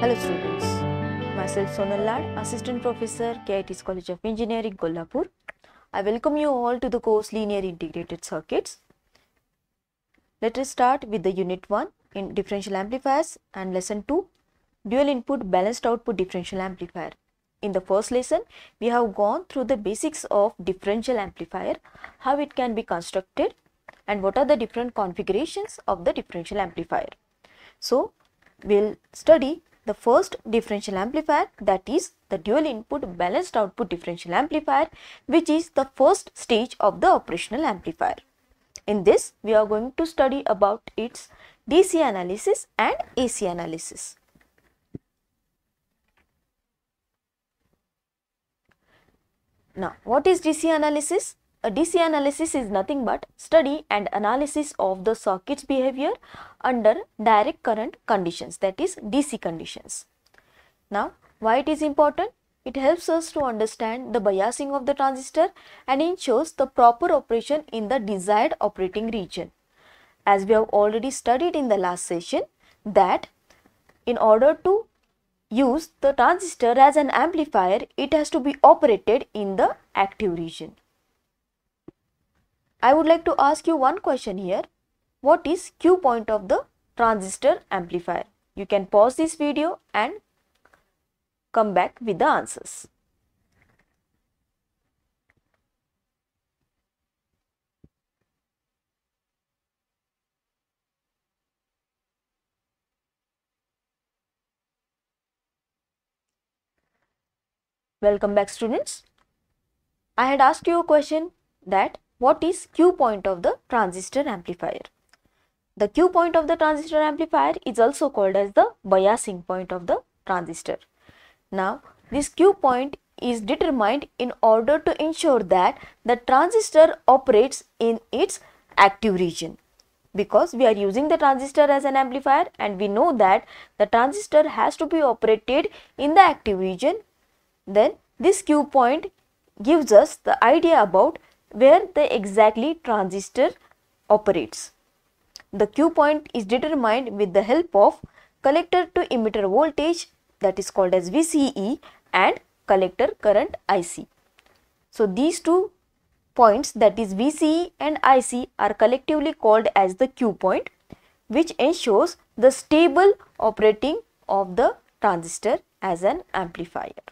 Hello students, myself Sonal Lad, Assistant Professor, KIT's College of Engineering, Kolhapur. I welcome you all to the course Linear Integrated Circuits. Let us start with the Unit 1 in Differential Amplifiers and Lesson 2 Dual Input Balanced Output Differential Amplifier. In the first lesson, we have gone through the basics of differential amplifier, how it can be constructed and what are the different configurations of the differential amplifier. So, we'll study the first differential amplifier that is the dual input balanced output differential amplifier which is the first stage of the operational amplifier. In this we are going to study about its DC analysis and AC analysis. Now what is DC analysis? A DC analysis is nothing but study and analysis of the circuit's behavior under direct current conditions that is DC conditions. Now why it is important? It helps us to understand the biasing of the transistor and ensures the proper operation in the desired operating region. As we have already studied in the last session that in order to use the transistor as an amplifier, it has to be operated in the active region. I would like to ask you one question here. What is Q point of the transistor amplifier? You can pause this video and come back with the answers. Welcome back students. I had asked you a question that what is Q point of the transistor amplifier? The Q point of the transistor amplifier is also called as the biasing point of the transistor. Now, this Q point is determined in order to ensure that the transistor operates in its active region because we are using the transistor as an amplifier and we know that the transistor has to be operated in the active region then this Q point gives us the idea about where the exactly transistor operates. The Q point is determined with the help of collector to emitter voltage that is called as VCE and collector current IC. So these two points that is VCE and IC are collectively called as the Q point which ensures the stable operating of the transistor as an amplifier.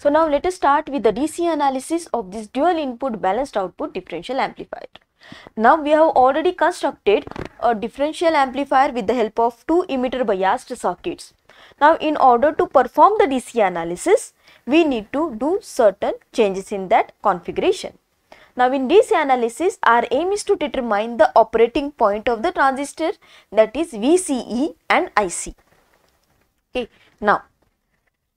So now let us start with the DC analysis of this dual input balanced output differential amplifier. Now we have already constructed a differential amplifier with the help of two emitter biased circuits. Now in order to perform the DC analysis, we need to do certain changes in that configuration. Now in DC analysis, our aim is to determine the operating point of the transistor that is VCE and IC. Okay. Now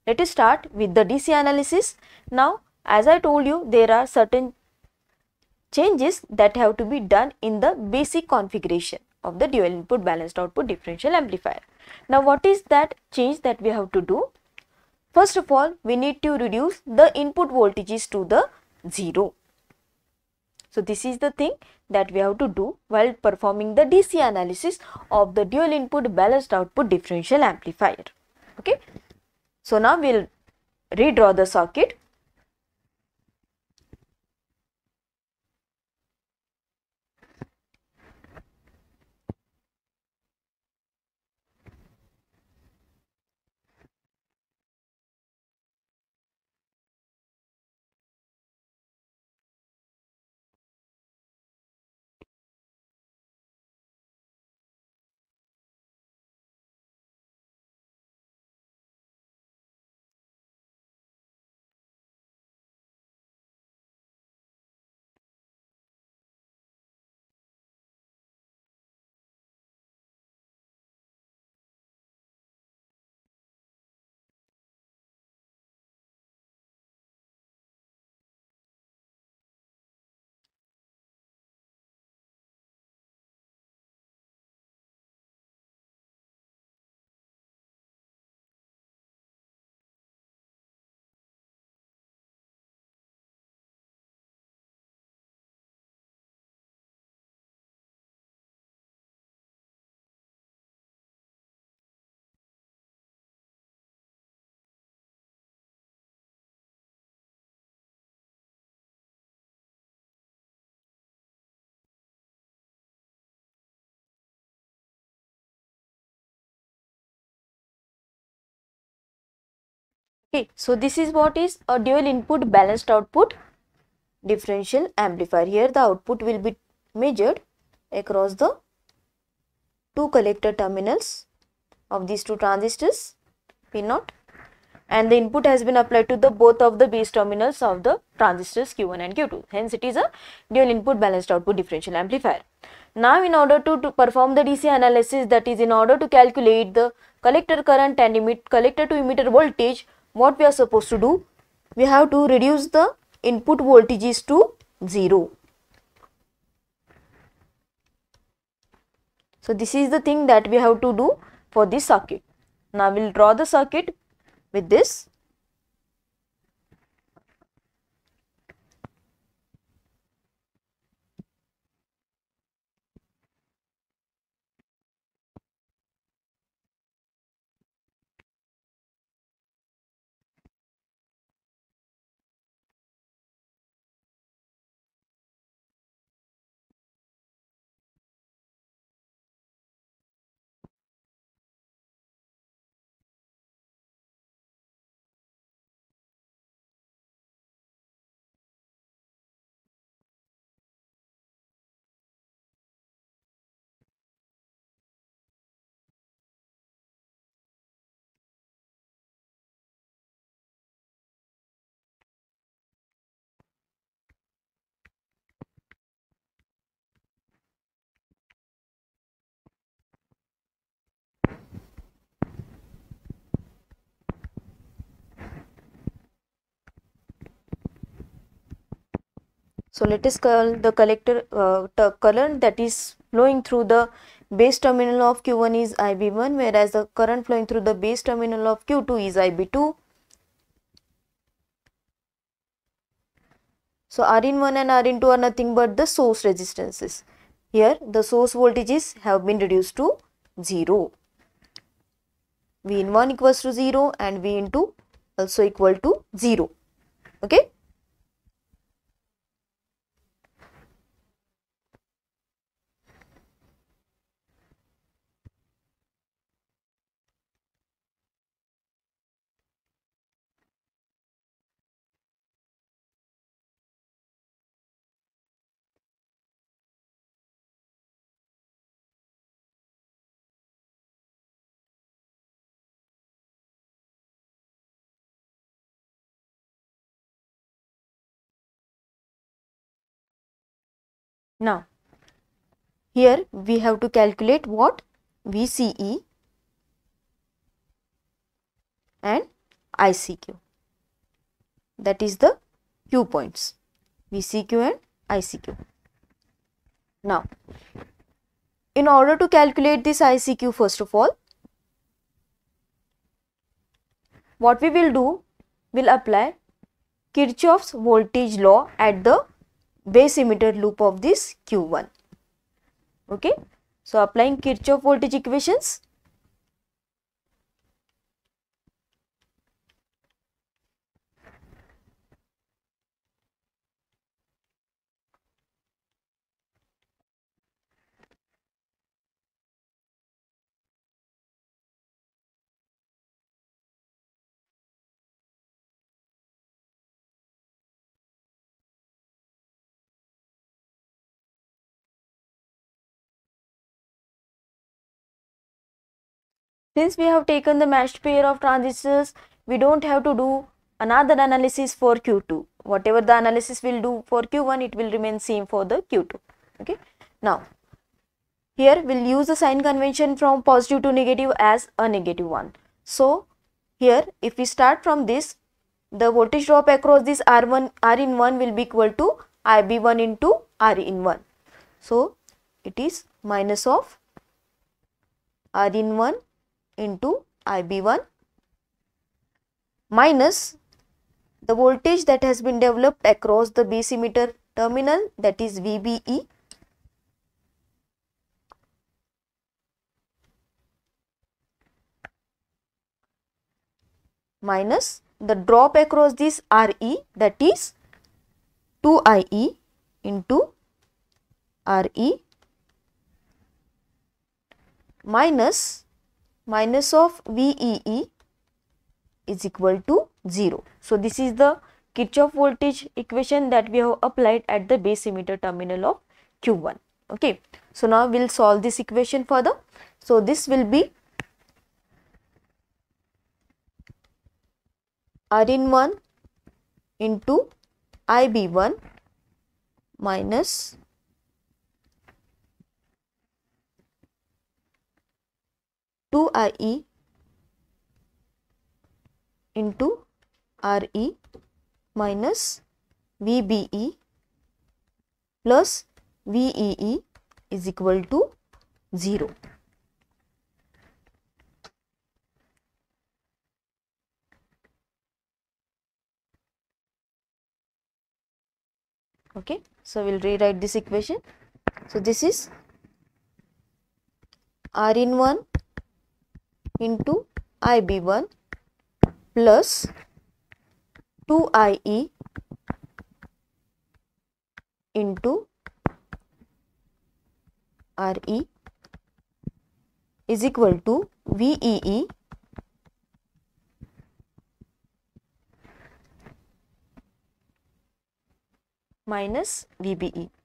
let us start with the DC analysis. Now, as I told you, there are certain changes that have to be done in the basic configuration of the dual input balanced output differential amplifier. Now, what is that change that we have to do? First of all, we need to reduce the input voltages to the 0. So, this is the thing that we have to do while performing the DC analysis of the dual input balanced output differential amplifier. Okay. So now we'll redraw the circuit Okay, so this is what is a dual input balanced output differential amplifier. Here the output will be measured across the two collector terminals of these two transistors P0 and the input has been applied to the both of the base terminals of the transistors Q1 and Q2. Hence it is a dual input balanced output differential amplifier. Now in order to, to perform the DC analysis that is in order to calculate the collector current and emit collector to emitter voltage what we are supposed to do? We have to reduce the input voltages to 0. So this is the thing that we have to do for this circuit. Now we will draw the circuit with this So let us call the collector uh, current that is flowing through the base terminal of Q1 is IB1 whereas the current flowing through the base terminal of Q2 is IB2. So R in 1 and R in 2 are nothing but the source resistances. Here the source voltages have been reduced to 0. V in 1 equals to 0 and V in 2 also equal to 0. Okay. Now, here we have to calculate what? VCE and ICQ that is the Q points VCQ and ICQ. Now, in order to calculate this ICQ first of all, what we will do, will apply Kirchhoff's voltage law at the base emitter loop of this Q1. Okay. So, applying Kirchhoff voltage equations. Since we have taken the matched pair of transistors, we don't have to do another analysis for Q2. Whatever the analysis will do for Q1, it will remain same for the Q2. Okay. Now, here we'll use the sign convention from positive to negative as a negative one. So, here if we start from this, the voltage drop across this R1, R in 1 will be equal to IB1 into R in 1. So, it is minus of R in 1 into IB1 minus the voltage that has been developed across the base emitter terminal that is VBE minus the drop across this RE that is 2IE into RE minus minus of VEE is equal to 0. So, this is the Kirchhoff voltage equation that we have applied at the base emitter terminal of Q1. Okay. So, now we will solve this equation further. So, this will be Rin1 into IB1 minus two IE into RE minus VBE plus VEE is equal to 0. Okay, so we'll rewrite this equation. So this is R in 1 into IB1 plus 2IE into RE is equal to VEE minus VBE.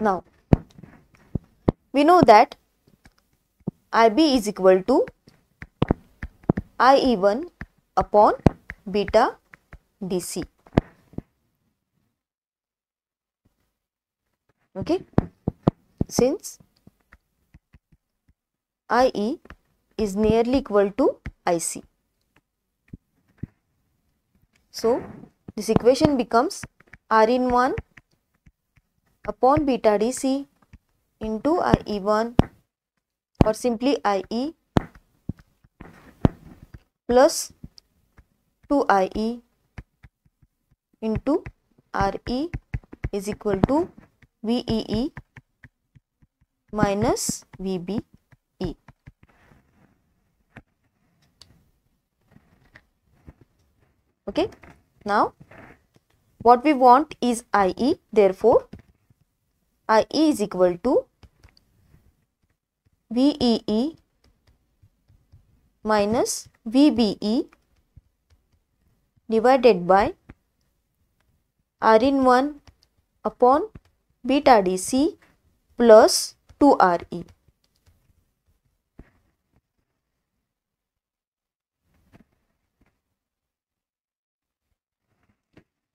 Now, we know that IB is equal to IE1 upon beta DC. Okay, since IE is nearly equal to IC. So, this equation becomes R in 1 upon beta DC into IE1 or simply IE plus 2IE into RE is equal to VEE minus VBE. Okay. Now, what we want is IE. Therefore, IE is equal to VEE minus VBE divided by R in 1 upon beta DC plus 2RE.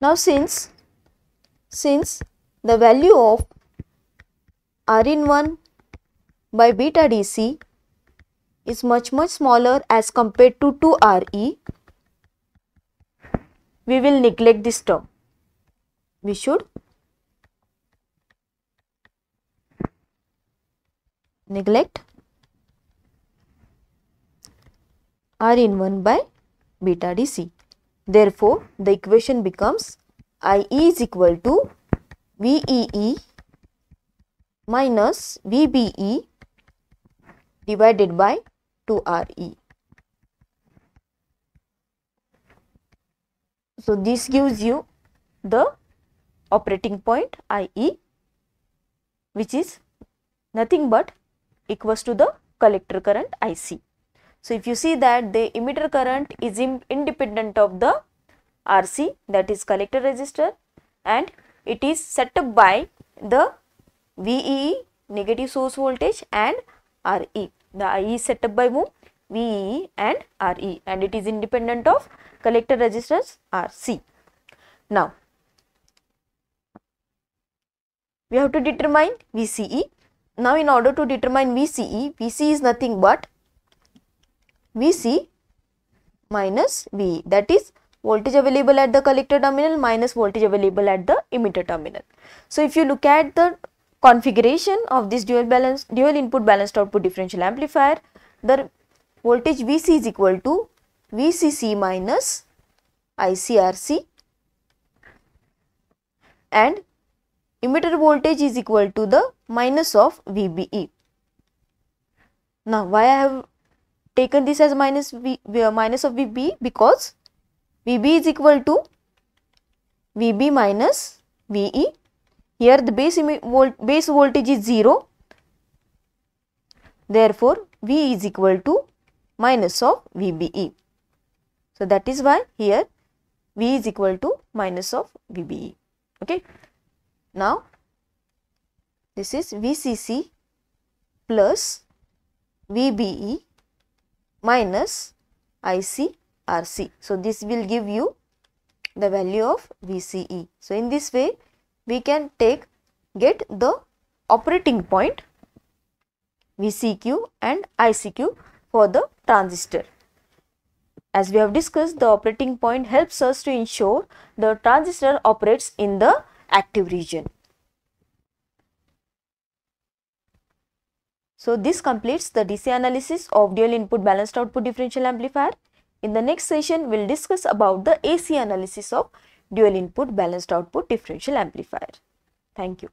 Now since since the value of R in 1 by beta DC is much much smaller as compared to 2RE, we will neglect this term. We should neglect R in 1 by beta DC. Therefore, the equation becomes IE is equal to VEE minus VBE divided by 2RE. So, this gives you the operating point IE which is nothing but equals to the collector current IC. So, if you see that the emitter current is independent of the RC that is collector resistor and it is set up by the VEE negative source voltage and RE. The IE is set up by whom? VEE and RE and it is independent of collector resistance RC. Now, we have to determine VCE. Now, in order to determine VCE, VC is nothing but Vc minus V that is voltage available at the collector terminal minus voltage available at the emitter terminal. So, if you look at the configuration of this dual balance dual input balanced output differential amplifier, the voltage Vc is equal to Vcc minus ICRC and emitter voltage is equal to the minus of VBE. Now, why I have taken this as minus v, uh, minus of VB because VB is equal to VB minus VE. Here the base, volt, base voltage is 0 Therefore, V is equal to minus of VBE. So, that is why here V is equal to minus of VBE. Okay. Now, this is VCC plus VBE minus ICRC. So, this will give you the value of VCE. So, in this way we can take get the operating point VCQ and ICQ for the transistor. As we have discussed, the operating point helps us to ensure the transistor operates in the active region. So, this completes the DC analysis of dual input balanced output differential amplifier. In the next session, we will discuss about the AC analysis of dual input balanced output differential amplifier. Thank you.